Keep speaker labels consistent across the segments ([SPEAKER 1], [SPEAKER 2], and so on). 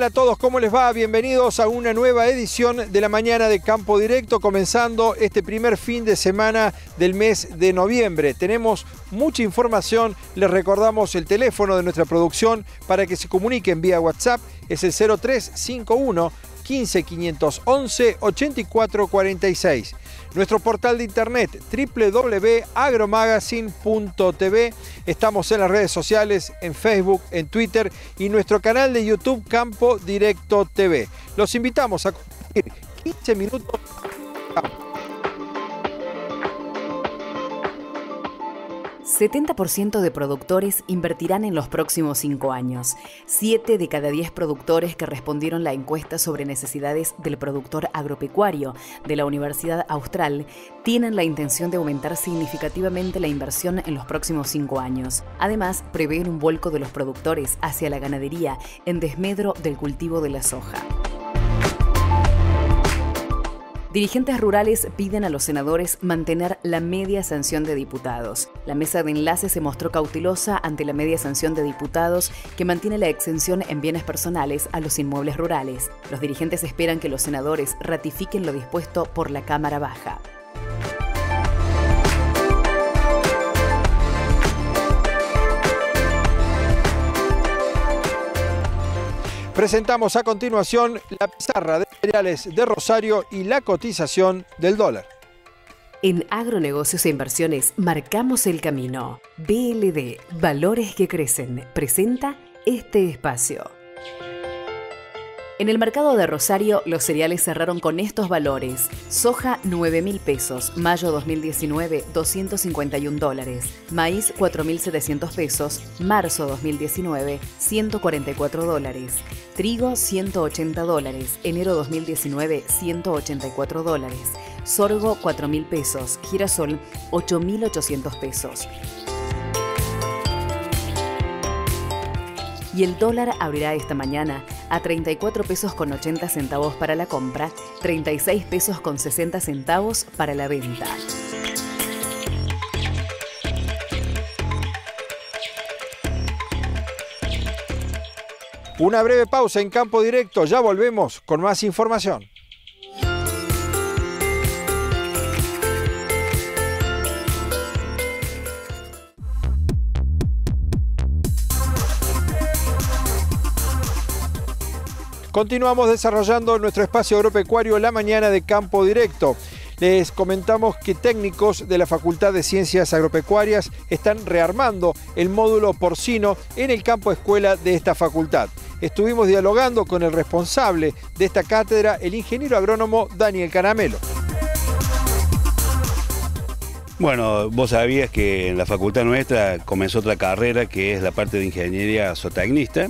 [SPEAKER 1] Hola a todos, ¿cómo les va? Bienvenidos a una nueva edición de la mañana de Campo Directo, comenzando este primer fin de semana del mes de noviembre. Tenemos mucha información, les recordamos el teléfono de nuestra producción para que se comuniquen vía WhatsApp, es el 0351 15 511 8446. Nuestro portal de internet www.agromagazine.tv. Estamos en las redes sociales, en Facebook, en Twitter y nuestro canal de YouTube Campo Directo TV. Los invitamos a compartir 15 minutos.
[SPEAKER 2] 70% de productores invertirán en los próximos cinco años. Siete de cada diez productores que respondieron la encuesta sobre necesidades del productor agropecuario de la Universidad Austral tienen la intención de aumentar significativamente la inversión en los próximos cinco años. Además, prevén un vuelco de los productores hacia la ganadería en desmedro del cultivo de la soja. Dirigentes rurales piden a los senadores mantener la media sanción de diputados. La mesa de enlace se mostró cautelosa ante la media sanción de diputados que mantiene la exención en bienes personales a los inmuebles rurales. Los dirigentes esperan que los senadores ratifiquen lo dispuesto por la Cámara Baja.
[SPEAKER 1] Presentamos a continuación la pizarra de de Rosario y la cotización del dólar.
[SPEAKER 2] En agronegocios e inversiones marcamos el camino. BLD, Valores que Crecen, presenta este espacio. En el mercado de Rosario, los cereales cerraron con estos valores. Soja, 9 mil pesos. Mayo 2019, 251 dólares. Maíz, 4.700 pesos. Marzo 2019, 144 dólares. Trigo, 180 dólares. Enero 2019, 184 dólares. Sorgo, 4 mil pesos. Girasol, 8.800 pesos. Y el dólar abrirá esta mañana a 34 pesos con 80 centavos para la compra, 36 pesos con 60 centavos para la venta.
[SPEAKER 1] Una breve pausa en campo directo, ya volvemos con más información. Continuamos desarrollando nuestro espacio agropecuario la mañana de campo directo. Les comentamos que técnicos de la Facultad de Ciencias Agropecuarias están rearmando el módulo porcino en el campo escuela de esta facultad. Estuvimos dialogando con el responsable de esta cátedra, el ingeniero agrónomo Daniel Caramelo.
[SPEAKER 3] Bueno, vos sabías que en la facultad nuestra comenzó otra carrera que es la parte de ingeniería zootecnista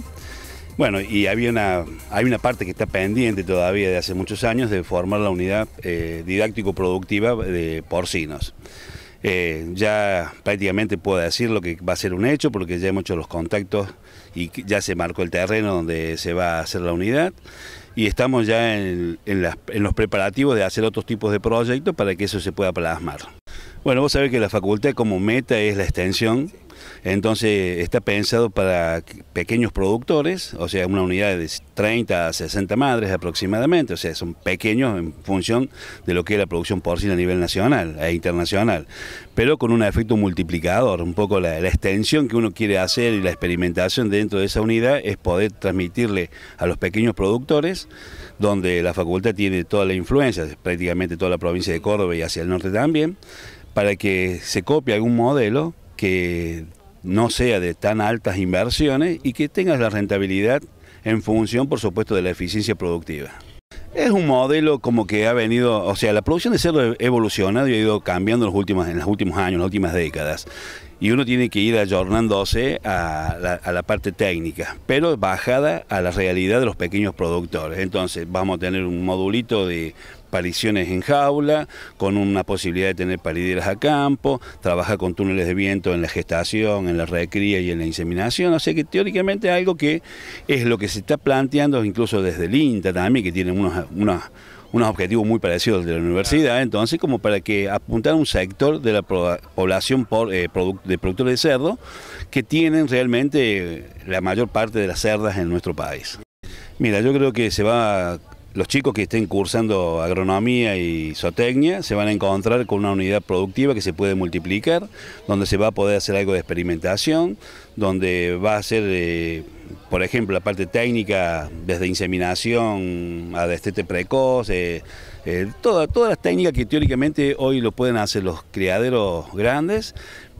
[SPEAKER 3] bueno, y había una, hay una parte que está pendiente todavía de hace muchos años de formar la unidad eh, didáctico-productiva de porcinos. Eh, ya prácticamente puedo decir lo que va a ser un hecho porque ya hemos hecho los contactos y ya se marcó el terreno donde se va a hacer la unidad y estamos ya en, en los preparativos de hacer otros tipos de proyectos para que eso se pueda plasmar. Bueno, vos sabés que la facultad como meta es la extensión entonces está pensado para pequeños productores, o sea, una unidad de 30 a 60 madres aproximadamente, o sea, son pequeños en función de lo que es la producción porcina a nivel nacional e internacional, pero con un efecto multiplicador, un poco la, extensión que uno quiere hacer y la experimentación dentro de esa unidad es poder transmitirle a los pequeños productores, donde la facultad tiene toda la influencia, prácticamente toda la provincia de Córdoba y hacia el norte también, para que se copie algún modelo que no sea de tan altas inversiones y que tengas la rentabilidad en función, por supuesto, de la eficiencia productiva. Es un modelo como que ha venido, o sea, la producción de cerdo ha evolucionado y ha ido cambiando en los últimos, en los últimos años, en las últimas décadas. Y uno tiene que ir ayornándose a la, a la parte técnica, pero bajada a la realidad de los pequeños productores. Entonces vamos a tener un modulito de pariciones en jaula, con una posibilidad de tener parideras a campo, trabajar con túneles de viento en la gestación, en la recría y en la inseminación, o sea que teóricamente es algo que es lo que se está planteando incluso desde el INTA también, que tiene unos, unos objetivos muy parecidos de la universidad, entonces como para que apuntar a un sector de la población por, eh, de productores de cerdo que tienen realmente la mayor parte de las cerdas en nuestro país. Mira, yo creo que se va los chicos que estén cursando agronomía y zootecnia se van a encontrar con una unidad productiva que se puede multiplicar, donde se va a poder hacer algo de experimentación, donde va a ser, eh, por ejemplo, la parte técnica, desde inseminación a destete precoz, eh, eh, todas las técnicas que teóricamente hoy lo pueden hacer los criaderos grandes,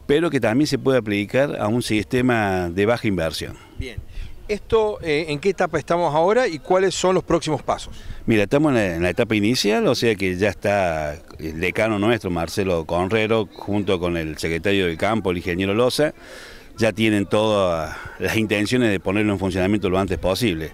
[SPEAKER 3] pero que también se puede aplicar a un sistema de baja inversión.
[SPEAKER 1] Bien. ¿Esto eh, en qué etapa estamos ahora y cuáles son los próximos pasos?
[SPEAKER 3] Mira, estamos en la, etapa inicial, o sea que ya está el decano nuestro, Marcelo Conrero, junto con el secretario del campo, el ingeniero Loza, ya tienen todas las intenciones de ponerlo en funcionamiento lo antes posible.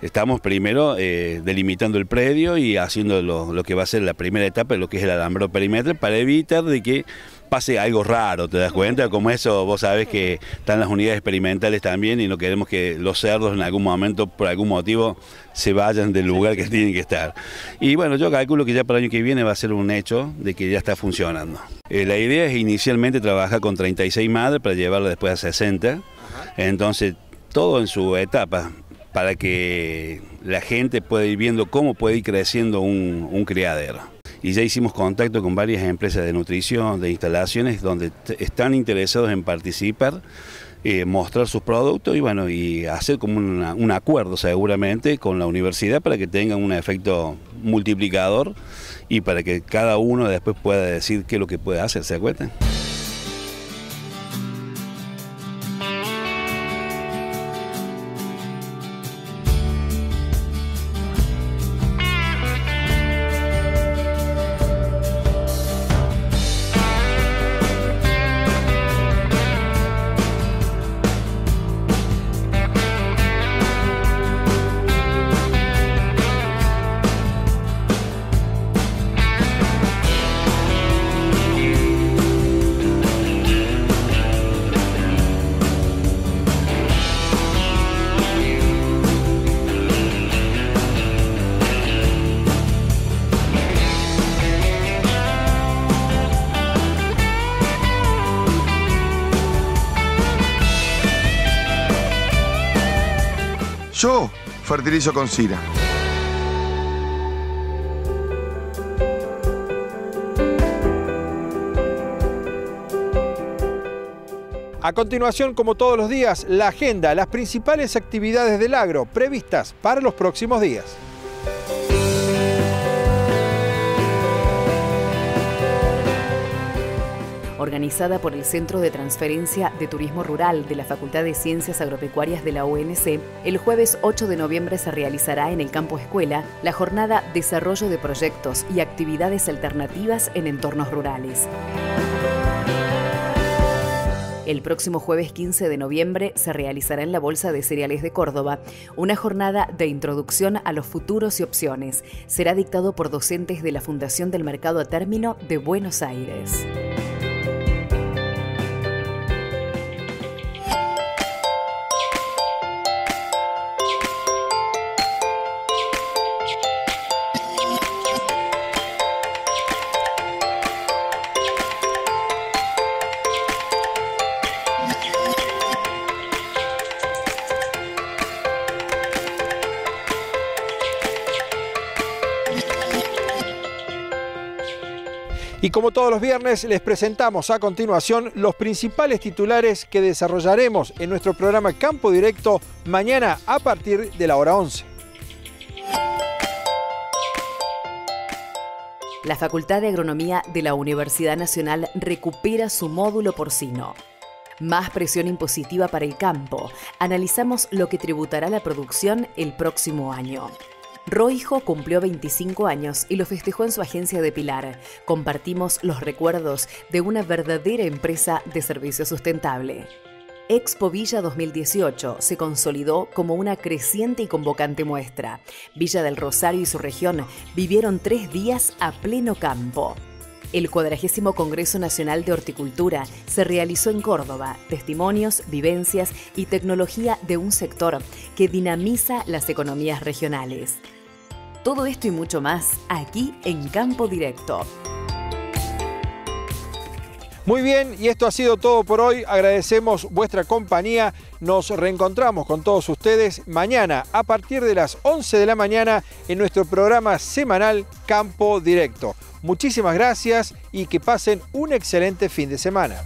[SPEAKER 3] Estamos primero eh, delimitando el predio y haciendo lo, lo, que va a ser la primera etapa, lo que es el alambrado perimetral, para evitar de que pase algo raro, ¿te das cuenta? Como eso, vos sabés que están las unidades experimentales también y no queremos que los cerdos en algún momento, por algún motivo, se vayan del lugar que tienen que estar. Y bueno, yo calculo que ya para el año que viene va a ser un hecho de que ya está funcionando. Eh, la idea es inicialmente trabajar con 36 madres para llevarlo después a 60. Entonces, todo en su etapa para que la gente pueda ir viendo cómo puede ir creciendo un criadero y ya hicimos contacto con varias empresas de nutrición, de instalaciones, donde están interesados en participar. Eh, mostrar sus productos y bueno y hacer como un acuerdo seguramente con la universidad para que tengan un efecto multiplicador y para que cada uno después pueda decir qué es lo que puede hacer, ¿se acuerdan?
[SPEAKER 4] Yo fertilizo con Cira.
[SPEAKER 1] A continuación, como todos los días, la agenda, las principales actividades del agro previstas para los próximos días.
[SPEAKER 2] Organizada por el Centro de Transferencia de Turismo Rural de la Facultad de Ciencias Agropecuarias de la UNC, el jueves 8 de noviembre se realizará en el campo escuela la jornada Desarrollo de Proyectos y Actividades Alternativas en Entornos Rurales. El próximo jueves 15 de noviembre se realizará en la Bolsa de Cereales de Córdoba una jornada de introducción a los futuros y opciones. Será dictado por docentes de la Fundación del Mercado a Término de Buenos Aires.
[SPEAKER 1] Y como todos los viernes, les presentamos a continuación los principales titulares que desarrollaremos en nuestro programa Campo Directo mañana a partir de la hora 11.
[SPEAKER 2] La Facultad de Agronomía de la Universidad Nacional recupera su módulo porcino. Más presión impositiva para el campo. Analizamos lo que tributará la producción el próximo año. Roijo cumplió 25 años y lo festejó en su agencia de Pilar. Compartimos los recuerdos de una verdadera empresa de servicio sustentable. Expo Villa 2018 se consolidó como una creciente y convocante muestra. Villa del Rosario y su región vivieron tres días a pleno campo. El cuadragésimo Congreso Nacional de Horticultura se realizó en Córdoba, testimonios, vivencias y tecnología de un sector que dinamiza las economías regionales. Todo esto y mucho más aquí en Campo Directo.
[SPEAKER 1] Muy bien, y esto ha sido todo por hoy. Agradecemos vuestra compañía. Nos reencontramos con todos ustedes mañana a partir de las 11 de la mañana en nuestro programa semanal Campo Directo. Muchísimas gracias y que pasen un excelente fin de semana.